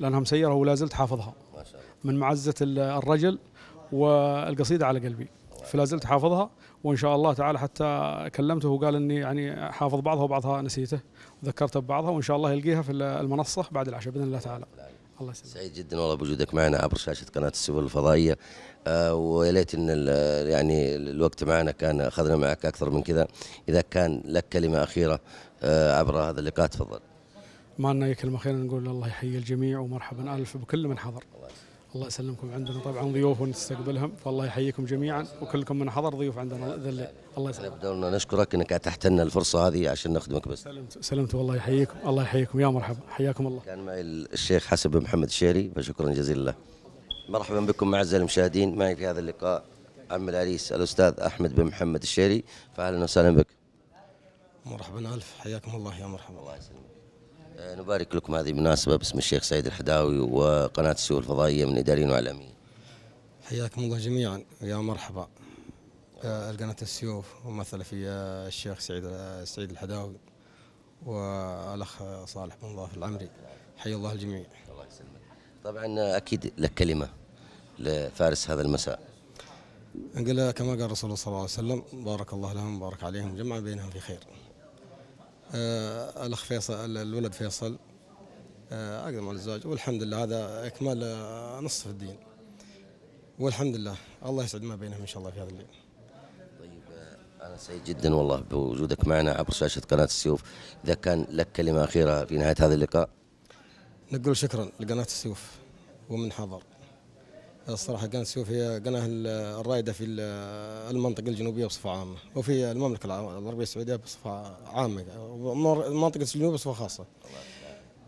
لانها مسيره ولا زلت حافظها. ما شاء الله. من معزة ال- الرجل والقصيدة على قلبي. فلا زلت حافظها وإن شاء الله تعالى حتى كلمته وقال إني يعني حافظ بعضها وبعضها نسيته وذكرته ببعضها وإن شاء الله يلقيها في المنصة بعد العشاء بإذن الله تعالى. الله يسلمك. سعيد جدا والله بوجودك معنا عبر شاشة قناة السبل الفضائية. آه ويا ليت ان يعني الوقت معنا كان أخذنا معك أكثر من كذا. إذا كان لك كلمة أخيرة آه عبر هذا اللقاء تفضل. ما لنا كلمه خير نقول الله يحيي الجميع ومرحبا. ألف بكل من حضر. الله يسلمكم عندنا طبعا ضيوف ونستقبلهم فالله يحييكم جميعا وكلكم من حضر ضيوف عندنا. ذا الليل الله يسلمك. نبدا نشكرك إنك اتحت لنا الفرصة هذه عشان نخدمك بس سلمت. سلمت. والله يحييكم. الله يحييكم. يا مرحبا. حياكم الله. كان معي الشيخ حسن بن محمد الشهري فشكرا جزيلا له. مرحبا بكم أعزائي المشاهدين. معي في هذا اللقاء عم العريس الأستاذ أحمد بن محمد الشهري فاهلا وسهلا بك. مرحبا ألف. حياكم الله يا مرحبا. الله يسلمك. نبارك لكم. هذه المناسبة باسم الشيخ سعيد الحداوي وقناة السيول الفضائية من إداريين وإعلاميين حياكم الله جميعا. يا مرحبا. آه، القناة السيوف ممثلة في آه، الشيخ سعيد آه، سعيد الحداوي والأخ صالح بن ضاف العمري. حي الله الجميع. الله يسلمك. طبعا آه، أكيد لك كلمة لفارس هذا المساء. نقول كما قال الرسول صلى الله عليه وسلم بارك الله لهم بارك عليهم جمع بينهم في خير. آه، الأخ فيصل الولد فيصل آه، أقدم على الزواج. والحمد لله هذا إكمال آه، نصف الدين. والحمد لله. الله يسعد ما بينهم إن شاء الله في هذا الليل طيب آه، أنا سعيد جدا والله بوجودك معنا عبر شاشة قناة السيوف. إذا كان لك كلمة أخيرة في نهاية هذا اللقاء؟ نقول شكرا لقناة السيوف ومن حضر. الصراحة السيوف هي قناة ال- الرائدة في ال- المنطقة الجنوبية بصفة عامة وفي المملكة الع- العربية السعودية بصفة عامة المنطقة الجنوبية بصفة خاصة.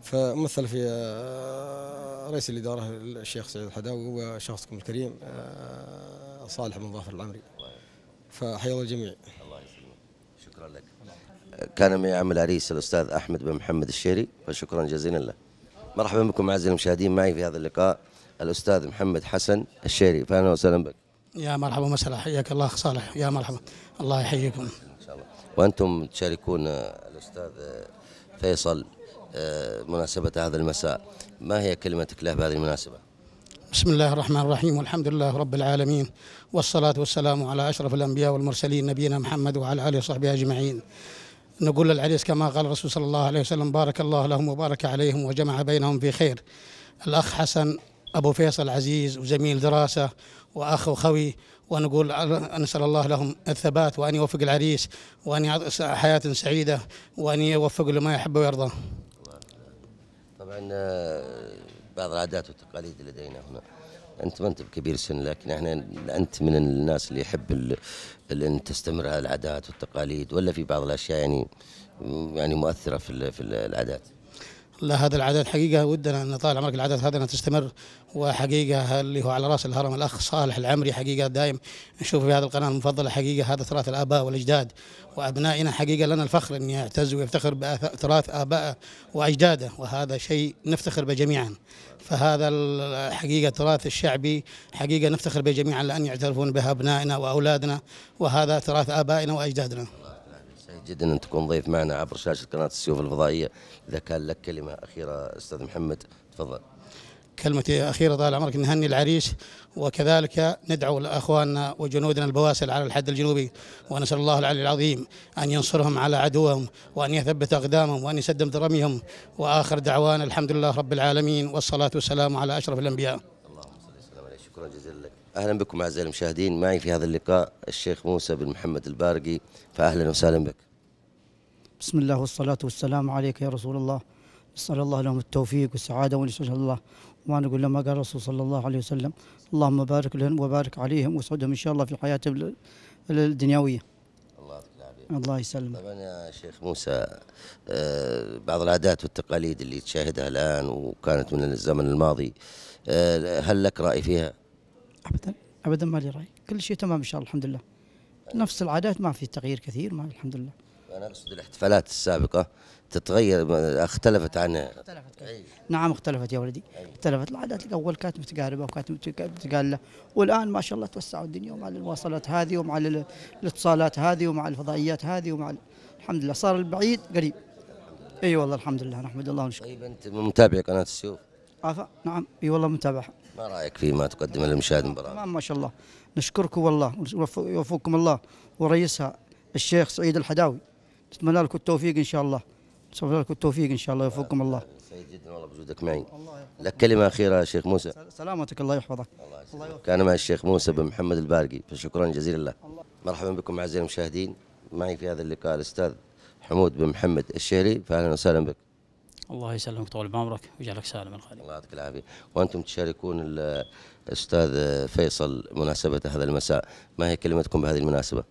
فمثل في آه، رئيس الإدارة الشيخ سعيد الحداوي وشخصكم الكريم آه، صالح بن ظافر العمري. فحيا الله الجميع. الله يسلمك. شكرا لك. كان معي عم العريس الأستاذ أحمد بن محمد الشيري فشكرا جزيلا له. مرحبا بكم أعزائي المشاهدين معي في هذا اللقاء الأستاذ محمد حسن الشيري فأهلا وسهلا بك. يا مرحبا وسهلا حياك الله أخ صالح. يا مرحبا. الله يحييكم. إن شاء الله. وأنتم تشاركون آه، الأستاذ آه، فيصل آه، مناسبة هذا المساء. ما هي كلمتك له بهذه المناسبة؟ بسم الله الرحمن الرحيم والحمد لله رب العالمين والصلاة والسلام على أشرف الأنبياء والمرسلين نبينا محمد وعلى آله وصحبه أجمعين. نقول للعريس كما قال الرسول صلى الله عليه وسلم بارك الله لهم وبارك عليهم وجمع بينهم في خير. الأخ حسن أبو فيصل عزيز وزميل دراسة وأخ وخوي ونقول نسأل الله لهم الثبات وأن يوفق العريس وأن يعطي حياة سعيدة وأن يوفق لما يحب ويرضى طبعا آه، بعض العادات والتقاليد لدينا هنا. أنت ما أنت بكبير سن لكن إحنا أنت من الناس اللي يحب أن تستمر العادات والتقاليد ولا في بعض الأشياء يعني يعني مؤثرة في في العادات؟ لا هذا العادات حقيقة ودنا أن طال عمرك العادات هذه أنها تستمر. وحقيقة اللي هو على رأس الهرم الأخ صالح العمري حقيقة دائم نشوف في هذه القناة المفضلة حقيقة هذا تراث الآباء والأجداد. وأبنائنا حقيقة لنا الفخر أن يعتز ويفتخر بتراث آبائه وأجداده وهذا شيء نفتخر به جميعا. فهذا الحقيقة التراث الشعبي حقيقة نفتخر به جميعا لأن يعترفون به أبنائنا وأولادنا وهذا تراث آبائنا وأجدادنا. سعيد جدا أن تكون ضيف معنا عبر شاشة قناة السيوف الفضائية. إذا كان لك كلمة أخيرة أستاذ محمد تفضل. كلمتي أخيرة طال عمرك نهني العريس وكذلك ندعو لأخواننا وجنودنا البواسل على الحد الجنوبي ونسأل الله العلي العظيم أن ينصرهم على عدوهم وأن يثبت أقدامهم وأن يسدم درميهم وآخر دعوانا الحمد لله رب العالمين والصلاة والسلام على أشرف الأنبياء. اللهم صل وسلم عليه شكرا جزيلا لك. أهلا بكم أعزائي المشاهدين معي في هذا اللقاء الشيخ موسى بن محمد البارقي فاهلا وسهلا بك. بسم الله والصلاة والسلام عليك يا رسول الله. نسأل الله لهم التوفيق والسعادة ونسأل الله. وما نقول لما قال الرسول صلى الله عليه وسلم اللهم بارك لهم وبارك عليهم واسعدهم إن شاء الله في حياتهم ال- الدنيوية. الله يعطيك العافية. الله يسلمك. طبعا يا شيخ موسى آه، بعض العادات والتقاليد اللي تشاهدها الآن وكانت من الزمن الماضي آه، هل لك رأي فيها؟ أبدا أبدا ما لي رأي. كل شيء تمام إن شاء الله الحمد لله. نفس العادات ما في تغيير كثير ما الحمد لله. أنا أقصد الاحتفالات السابقة تتغير اختلفت عنها اختلفت نعم اختلفت يا ولدي. اختلفت. العادات الأول كانت متقاربة وكانت متق- متقالة والآن ما شاء الله توسعوا الدنيا ومع المواصلات هذه ومع ال- الاتصالات هذه ومع الفضائيات هذه ومع ال- الحمد لله. صار البعيد قريب. أي والله الحمد لله. نحمد الله ونشكر. طيب أنت من متابع قناة السيوف؟ عفا نعم. أي والله متابعها ما رأيك فيما تقدم للمشاهد المباراه؟ تمام ما شاء الله. نشكركم والله. ويوفق- يوفقكم الله. ورئيسها الشيخ سعيد الحداوي. نتمنى لكم التوفيق إن شاء الله. نتمنى لكم التوفيق إن شاء الله يوفقكم الله. سعيد جدا والله بوجودك معي. لك كلمة أخيرة يا شيخ موسى. سلامتك الله يحفظك. الله يسلمك. كان مع الشيخ موسى بن محمد البارقي. فشكرا جزيلا له. مرحبا بكم أعزائي المشاهدين. معي في هذا اللقاء الأستاذ حمود بن محمد الشهري. فاهلا وسهلا بك. الله يسلمك طول بعمرك ويجعلك سالم الغالي الله يعطيك العافية. وأنتم تشاركون الاستاذ فيصل مناسبة هذا المساء. ما هي كلمتكم بهذه المناسبة؟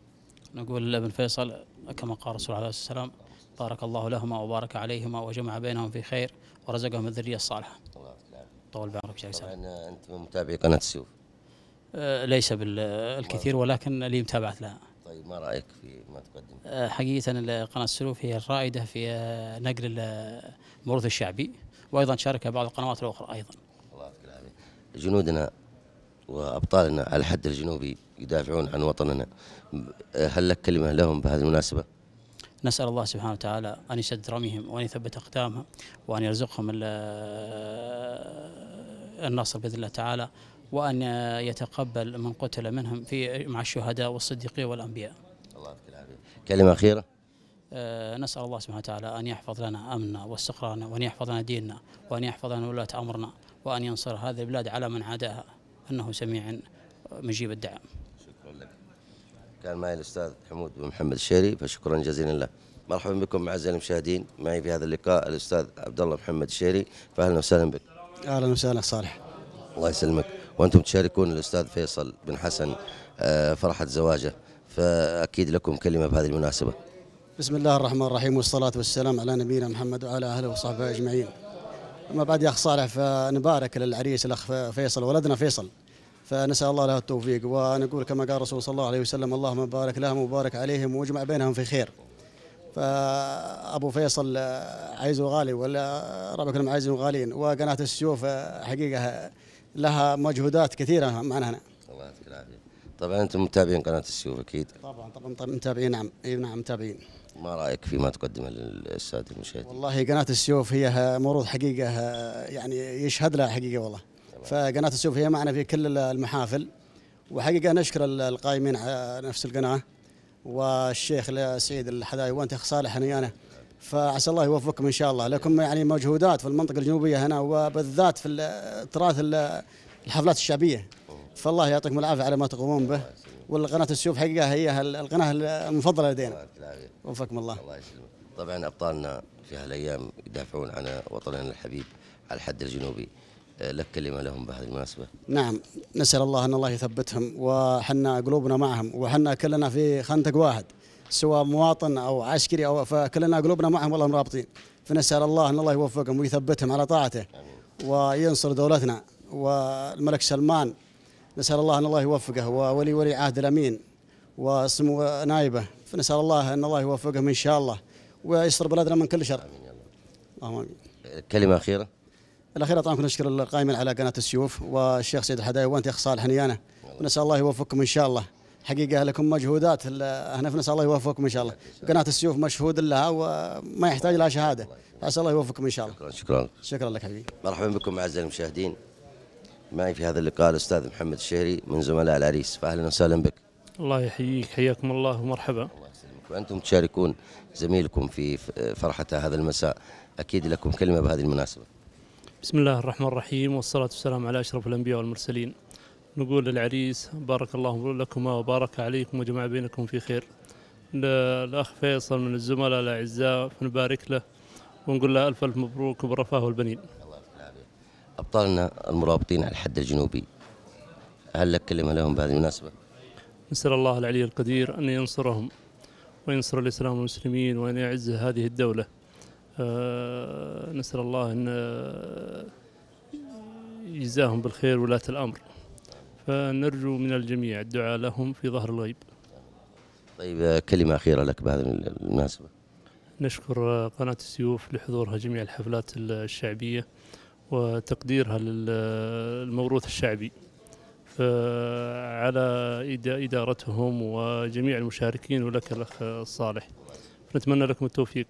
نقول لابن فيصل كما قال الرسول عليه الصلاة والسلام بارك الله لهما وبارك عليهما وجمع بينهم في خير ورزقهم الذريه الصالحة. الله يعطيك العافيه طول بعمرك سالم طبعا أنت من متابعي قناة السيوف. أه، ليس بالكثير ولكن لي متابعة لها. طيب ما رأيك في ما تقدم؟ أه، حقيقة قناة السلوف هي الرائدة في نقل ال- الموروث الشعبي وأيضا شاركها بعض القنوات الأخرى أيضا. الله يعطيك العافية. جنودنا وأبطالنا على الحد الجنوبي يدافعون عن وطننا. هل لك كلمة لهم بهذه المناسبة؟ نسأل الله سبحانه وتعالى أن يسد رميهم وأن يثبت أقدامهم وأن يرزقهم ال- النصر بإذن الله تعالى وأن يتقبل من قتل منهم في مع الشهداء والصديقين والأنبياء. الله يعطيك العافية. كلمة أخيرة؟ آه، نسأل الله سبحانه وتعالى أن يحفظ لنا أمننا واستقرارنا وأن يحفظ لنا ديننا وأن يحفظ لنا ولاة أمرنا وأن ينصر هذه البلاد على من عاداها. إنه سميع مجيب الدعاء شكرا لك. كان معي الأستاذ حمود بن محمد الشيري فشكرا جزيلا له. مرحبا بكم أعزائي المشاهدين. معي في هذا اللقاء الأستاذ عبد الله محمد الشيري فاهلا وسهلا بك. أهلا وسهلا صالح. الله يسلمك. وأنتم تشاركون الأستاذ فيصل بن حسن آه، فرحة زواجه فأكيد لكم كلمة بهذه المناسبة. بسم الله الرحمن الرحيم والصلاة والسلام على نبينا محمد وعلى أهله وصحبه أجمعين. أما بعد يا أخ صالح فنبارك للعريس الأخ فيصل ولدنا فيصل. فنسأل الله له التوفيق. ونقول كما قال الرسول صلى الله عليه وسلم اللهم بارك لهم وبارك عليهم واجمع بينهم في خير. فأبو فيصل عايزه غالي ولا ربك كلهم عايزهم غاليين. وقناة السيوف حقيقة لها مجهودات كثيرة معنا هنا. الله يعطيك العافية. طبعا أنتم متابعين قناة السيوف أكيد. طبعا طبعا طبعا متابعين نعم. اي نعم متابعين. ما رأيك فيما تقدمه للساده المشاهدين؟ والله قناة السيوف هي موروث حقيقة يعني يشهد لها حقيقة والله. فقناة السيوف هي معنا في كل المحافل وحقيقة نشكر القائمين على نفس القناة والشيخ سعيد الحداي وأنت أخ صالح هنيانه فعسى الله يوفقكم إن شاء الله. لكم يعني مجهودات في المنطقة الجنوبية هنا وبالذات في التراث الحفلات الشعبية. فالله يعطيكم العافية على ما تقومون به. والقناة السيوف حقيقه هي القناة المفضلة لدينا. وفقكم الله. الله يسلمك طبعا أبطالنا في هالأيام يدافعون عن وطننا الحبيب على الحد الجنوبي. آه، لك كلمة لهم بهذه المناسبة. نعم. نسأل الله أن الله يثبتهم وحنا قلوبنا معهم وحنا كلنا في خندق واحد سواء مواطن أو عسكري أو فكلنا قلوبنا معهم والله مرابطين فنسأل الله أن الله يوفقهم ويثبتهم على طاعته وينصر دولتنا. والملك سلمان نسأل الله أن الله يوفقه وولي ولي عهد الأمين وسمو نائبه فنسأل الله أن الله يوفقهم إن شاء الله ويستر بلدنا من كل شر. اللهم آمين. كلمة أخيرة؟ الأخيرة طبعا نشكر القائمين على قناة السيوف والشيخ سيد الحدايا وأنت يا اخ صالح نيانة. ونسأل الله يوفقكم إن شاء الله. حقيقة لكم مجهودات إحنا فنسأل الله يوفقكم إن شاء الله. قناة السيوف مشهود لها وما يحتاج لها شهادة. فأسأل الله يوفقكم إن شاء الله. شكرا. شكرا. شكرا لك حبيبي. مرحبا بكم أعزائي المشاهدين. معي في هذا اللقاء الأستاذ محمد الشهري من زملاء العريس فاهلا وسهلا بك. الله يحييك حياكم الله ومرحبا. الله يسلمك. وأنتم تشاركون زميلكم في ف- فرحة هذا المساء. أكيد لكم كلمة بهذه المناسبة. بسم الله الرحمن الرحيم والصلاة والسلام على أشرف الأنبياء والمرسلين. نقول للعريس بارك الله لكما وبارك عليكم وجمع بينكم في خير. الأخ فيصل من الزملاء الأعزاء فنبارك له ونقول له ألف ألف مبروك وبالرفاه والبنين. أبطالنا المرابطين على الحد الجنوبي. هل لك كلمة لهم بهذه المناسبة؟ نسأل الله العلي القدير أن ينصرهم وينصر الإسلام والمسلمين وأن يعز هذه الدولة. آه، نسأل الله أن يجزاهم بالخير ولاة الأمر. فنرجو من الجميع الدعاء لهم في ظهر الغيب. طيب كلمة أخيرة لك بهذه المناسبة. نشكر قناة السيوف لحضورها جميع الحفلات الشعبية. وتقديرها للموروث الشعبي. إدا- إدارتهم وجميع المشاركين ولك الأخ الصالح نتمنى لكم التوفيق.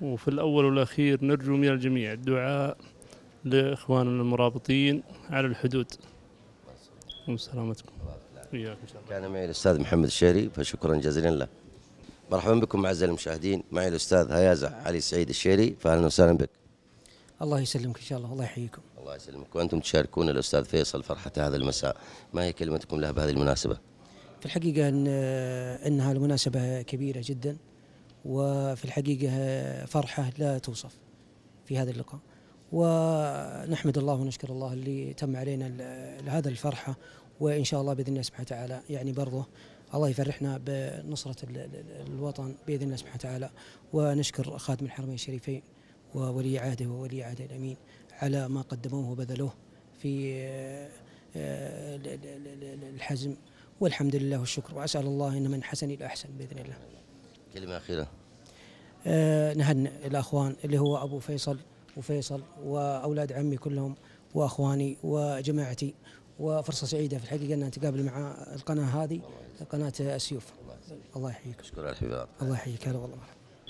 وفي الأول والأخير نرجو من الجميع الدعاء لإخواننا المرابطين على الحدود. وسلامتكم. كان معي الأستاذ محمد الشهري فشكرا جزيلا له. مرحبا بكم أعزائي المشاهدين. معي الأستاذ هيازة علي سعيد الشهري فأهلا وسهلا بك. الله يسلمك إن شاء الله الله يحييكم. الله يسلمك. وأنتم تشاركون الأستاذ فيصل فرحة هذا المساء. ما هي كلمتكم له بهذه المناسبة؟ في الحقيقة أن أنها المناسبة كبيرة جدا وفي الحقيقة فرحة لا توصف في هذا اللقاء. ونحمد الله ونشكر الله اللي تم علينا ال- هذا الفرحة وإن شاء الله بإذن الله سبحانه وتعالى يعني برضه الله يفرحنا ال- الوطن بإذن الله سبحانه وتعالى. ونشكر خادم الحرمين الشريفين وولي عهده وولي عهده الأمين على ما قدموه وبذلوه في آه، ال- ال- ال- ال- الحزم. والحمد لله والشكر. وأسأل الله إن من حسن إلى أحسن بإذن الله. كلمة أخيرة. آه، نهنئ الأخوان اللي هو أبو فيصل وفيصل وأولاد عمي كلهم وأخواني وجماعتي وفرصة سعيدة. في الحقيقة أن نتقابل مع القناة هذه قناة السيوف. الله يحييك. شكرا الحبيب الله يحييك. هلا والله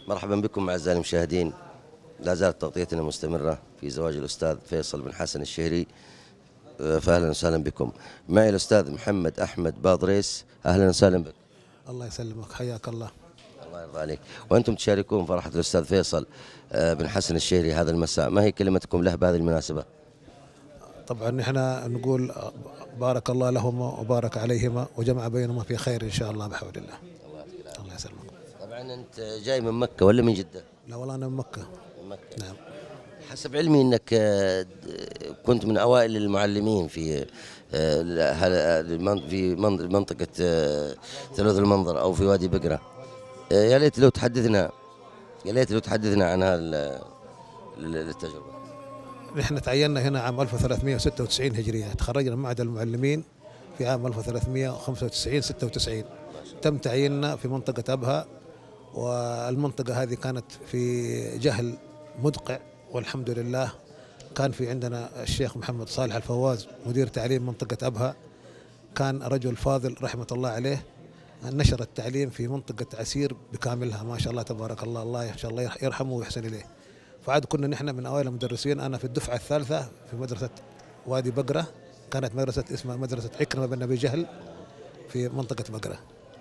مرحبا بكم أعزائي المشاهدين. لا زالت تغطيتنا مستمرة في زواج الأستاذ فيصل بن حسن الشهري. آه، فأهلا وسهلا بكم. معي الأستاذ محمد أحمد باضريس أهلا وسهلا بك. الله يسلمك. حياك الله. الله يرضى عليك. وأنتم تشاركون فرحة الأستاذ فيصل آه، بن حسن الشهري هذا المساء. ما هي كلمتكم له بهذه المناسبة؟ طبعا إحنا نقول بارك الله لهما وبارك عليهما وجمع بينهما في خير إن شاء الله بحول الله. الله يسلمك. طبعا أنت جاي من مكة ولا من جدة؟ لا والله أنا من مكة. مكة. نعم. حسب علمي أنك آه، كنت من أوائل المعلمين في آه، المن- في من- منطقة آه، ثلوث المنظر أو في وادي بقرة. آه، يا ليت لو تحدثنا يا ليت لو تحدثنا عن التجربة. نحن تعيننا هنا عام 1396 هجرية. تخرجنا من معهد المعلمين في عام 1395 96 تم تعييننا في منطقة أبها والمنطقة هذه كانت في جهل مدقع والحمد لله كان في عندنا الشيخ محمد صالح الفواز مدير تعليم منطقة أبها. كان رجل فاضل رحمة الله عليه. نشر التعليم في منطقة عسير بكاملها ما شاء الله تبارك الله الله إن شاء الله يرحمه ويحسن إليه. فعاد كنا نحن من أوائل المدرسين أنا في الدفعة الثالثة في مدرسة وادي بقرة. كانت مدرسة اسمها مدرسة عكرمة بن أبي جهل في منطقة بقرة.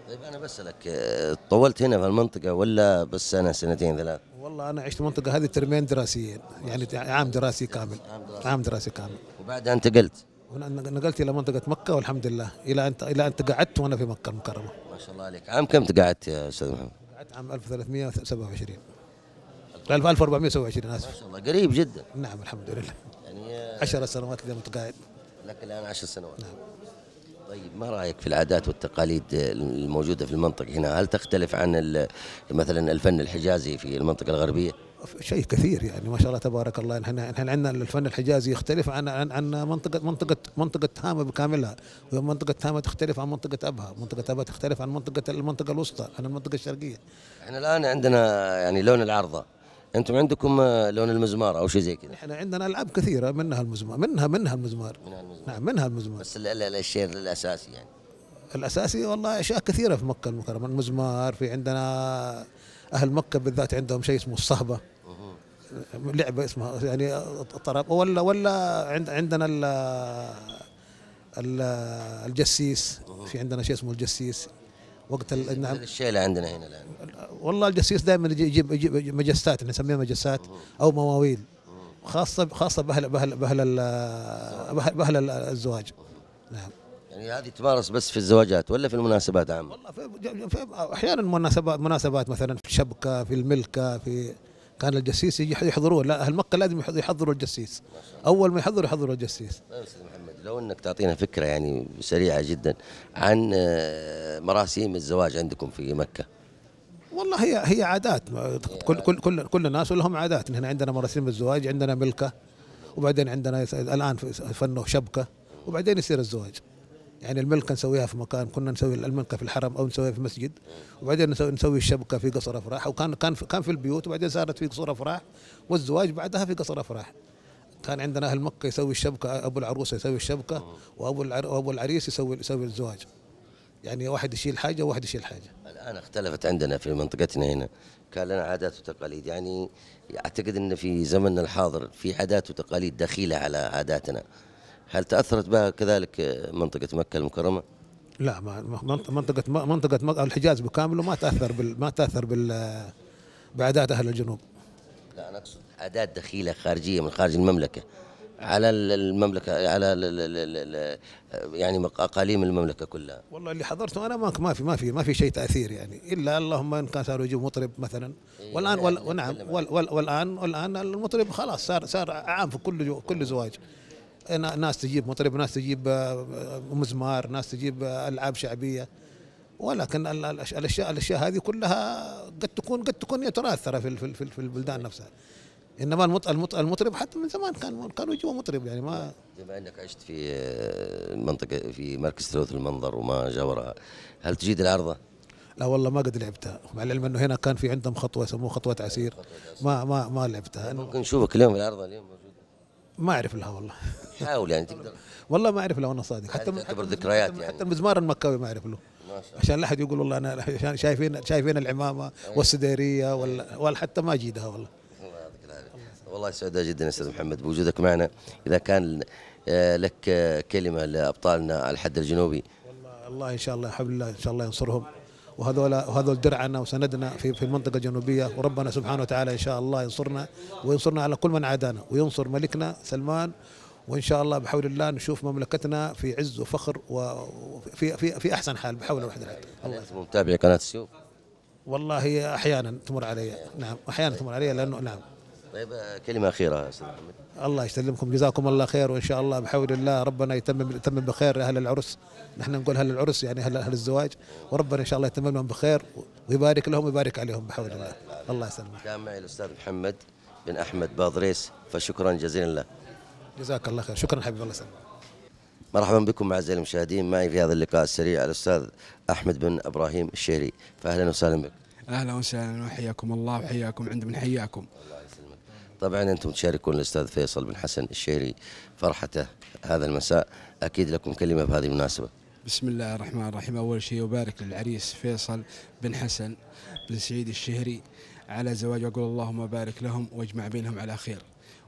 طيب أنا بسألك آه، طولت هنا في المنطقة ولا بس سنة سنتين ثلاث؟ والله أنا عشت المنطقة هذه ترمين دراسيين يعني عام دراسي كامل. عام دراسي. كامل. وبعدها انتقلت؟ ونقلت إلى منطقة مكة والحمد لله. إلى أن إلى أن تقعدت وأنا في مكة المكرمة. ما شاء الله عليك. عام كم تقعدت يا أستاذ محمد؟ قعدت عام 1327 1427 ما آسف. شاء الله قريب جدا. نعم الحمد لله. يعني آه، عشر سنوات اللي متقاعد لك الآن عشر سنوات. نعم. طيب ما رأيك في العادات والتقاليد الموجودة في المنطقة هنا؟ هل تختلف عن مثلا الفن الحجازي في المنطقة الغربية؟ شيء كثير يعني ما شاء الله تبارك الله. إحنا إحنا عندنا الفن الحجازي يختلف عن عن عن منطقة منطقة منطقة تهامه بكاملها. ومنطقة تهامه تختلف عن منطقة أبها، منطقة أبها تختلف عن منطقة المنطقة الوسطى عن المنطقة الشرقية. إحنا الآن عندنا يعني لون العرضة. أنتم عندكم آه، لون المزمار أو شيء زي كذا؟ إحنا عندنا العاب كثيرة منها المزمار منها منها المزمار. من المزمار. نعم منها المزمار. بس ال- ال- الشيء الأساسي يعني. الأساسي والله أشياء كثيرة في مكة المكرمة. المزمار في عندنا أهل مكة بالذات عندهم شيء اسمه الصهبة. لعبة اسمها يعني طرب ولا ولا عند عندنا ال ال الجسيس. في عندنا شيء اسمه الجسيس. وقت ال- نعم. الشيء اللي عندنا هنا الآن. والله الجسيس دائما يجي- يجيب يجيب مجسات نسميها مجسات أو مواويل خاصه خاصة باهل باهل بأهل باهل, الزواج. نعم. يعني هذه تمارس بس في الزواجات ولا في المناسبات عامة؟ والله في, في أحيانا مناسبات مناسبات مثلا في الشبكة في الملكة في كان الجسيس يحضروه لا أهل مكة لازم يحض- يحضروا الجسيس. أول ما يحضروا يحضروا الجسيس. لو أنك تعطينا فكرة يعني سريعة جدا عن آه، مراسيم الزواج عندكم في مكة. والله هي هي عادات. كل كل كل كل الناس لهم عادات. نحن عندنا مراسيم الزواج عندنا ملكة وبعدين عندنا الآن فنه شبكه وبعدين يصير الزواج. يعني الملكة نسويها في مكان كنا نسوي الملكة في الحرم أو نسويها في مسجد وبعدين نسوي نسوي الشبكة في قصر أفراح وكان كان في كان في البيوت وبعدين صارت في قصور أفراح والزواج بعدها في قصر أفراح. كان عندنا أهل مكة يسوي الشبكة أبو العروسه يسوي الشبكة وأبو العر- وأبو العريس يسوي يسوي الزواج. يعني واحد يشيل حاجة وواحد يشيل حاجة. الآن اختلفت عندنا في منطقتنا هنا كان لنا عادات وتقاليد. يعني أعتقد إن في زمننا الحاضر في عادات وتقاليد دخيلة على عاداتنا. هل تأثرت بها كذلك منطقة مكة المكرمة؟ لا ما منط- منطقة منطقة مك- الحجاز بكامله ما تأثر بال ما تأثر بال بعادات أهل الجنوب. لا أنا أقصد عادات دخيلة خارجية من خارج المملكة. على ال- المملكة على ال- ال- ال- ال- يعني أقاليم المملكة كلها. والله اللي حضرته أنا ما ما في ما في ما في شيء تأثير يعني. إلا اللهم إن كان صاروا يجيبوا مطرب مثلا. والآن وال ونعم وال وال والآن والآن المطرب خلاص صار صار عام في كل كل زواج. نا- ناس تجيب مطرب ناس تجيب آه، مزمار ناس تجيب آه، ألعاب شعبية. ولكن ال- ال- الاشياء الأشياء هذه كلها قد تكون قد تكون هي تراث ترى في في في البلدان نفسها. إنما المط- المط- المطرب حتى من زمان كان كانوا يجيبوا مطرب يعني ما بما أنك عشت في آه، منطقة في مركز تلوث المنظر وما جاورها هل تجيد العرضة؟ لا والله ما قد لعبتها مع العلم إنه هنا كان في عندهم خطوة يسموها خطوة عسير. ما ما ما لعبتها. ممكن نشوفك اليوم العرضة اليوم موجود. ما أعرف لها والله. حاول يعني تقدر. والله ما أعرف له أنا صادق. حتى تعتبر ذكريات يعني. حتى المزمار المكاوي ما أعرف له. ما عشان لا أحد يقول والله أنا شايفين شايفين العمامة والسديرية ولا ولا حتى ما اجيدها والله. والله سعداء جدا أستاذ محمد. بوجودك معنا. إذا كان آه، لك آه، كلمة لأبطالنا على الحد الجنوبي. والله الله إن شاء الله حول الله إن شاء الله ينصرهم. وهذول وهذول درعنا وسندنا في في المنطقة الجنوبية. وربنا سبحانه وتعالى إن شاء الله ينصرنا وينصرنا على كل من عادانا وينصر ملكنا سلمان. وإن شاء الله بحول الله نشوف مملكتنا في عز وفخر وفي في في أحسن حال بحول وحده الله هل أنتم متابعي قناة السيوف؟ والله أحيانا تمر علي. نعم أحيانا تمر علي لأنه نعم. طيب كلمة أخيرة أستاذ محمد. الله يسلمكم جزاكم الله خير وإن شاء الله بحول الله ربنا يتمم يتمم بخير أهل العرس. نحن نقول أهل العرس يعني أهل أهل الزواج وربنا إن شاء الله يتمم لهم بخير ويبارك لهم ويبارك عليهم بحول الله. الله يسلمك. كان معي الاستاذ محمد بن أحمد باضريس فشكرا جزيلا له. جزاك الله خير. شكرا حبيبي الله يسلمك. مرحبا بكم أعزائي المشاهدين معي في هذا اللقاء السريع الأستاذ أحمد بن إبراهيم الشهري. فاهلا وسهلا بك. أهلا وسهلا وحياكم الله وحياكم عند من حياكم. طبعا أنتم تشاركون الأستاذ فيصل بن حسن الشهري فرحته هذا المساء. أكيد لكم كلمة بهذه المناسبة. بسم الله الرحمن الرحيم. أول شيء أبارك للعريس فيصل بن حسن بن سعيد الشهري على زواج وأقول اللهم بارك لهم واجمع بينهم على خير.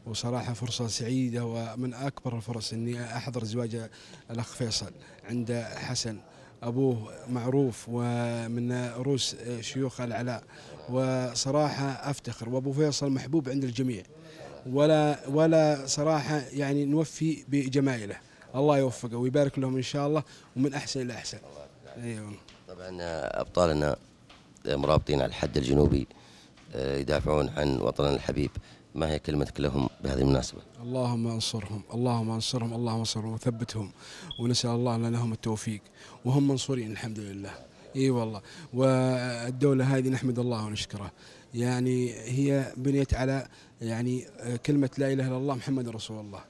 وصراحة فرصة سعيدة ومن أكبر الفرص إني أحضر زواج الأخ فيصل عند حسن. أبوه معروف ومن رؤوس شيوخ العلاء. وصراحة أفتخر وأبو فيصل محبوب عند الجميع. ولا ولا صراحة يعني نوفي بجمايله. الله يوفقه ويبارك لهم إن شاء الله ومن أحسن إلى أحسن. أيوه. طبعا أبطالنا آه، مرابطين على الحد الجنوبي آه، يدافعون عن وطننا الحبيب. ما هي كلمتك لهم بهذه المناسبة؟ اللهم انصرهم اللهم انصرهم اللهم انصرهم وثبتهم ونسأل الله لهم التوفيق. وهم منصورين الحمد لله. إي والله. والدولة هذه نحمد الله ونشكره. يعني هي بنيت على يعني كلمة لا إله إلا الله محمد رسول الله.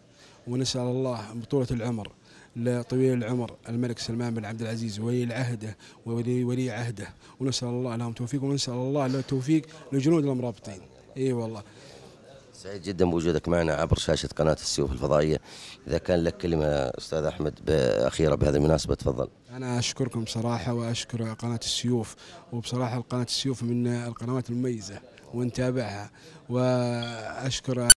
ونسأل الله بطولة العمر لطويل العمر الملك سلمان بن عبد العزيز ولي عهده وولي ولي عهده. ونسأل الله لهم توفيق ونسأل الله له التوفيق لجنود المرابطين إي والله. سعيد جدا بوجودك معنا عبر شاشة قناة السيوف الفضائية. إذا كان لك كلمة أستاذ أحمد ب- اخيره بهذه المناسبة تفضل. أنا أشكركم بصراحة وأشكر قناة السيوف وبصراحة قناة السيوف من القنوات المميزة ونتابعها. وأشكر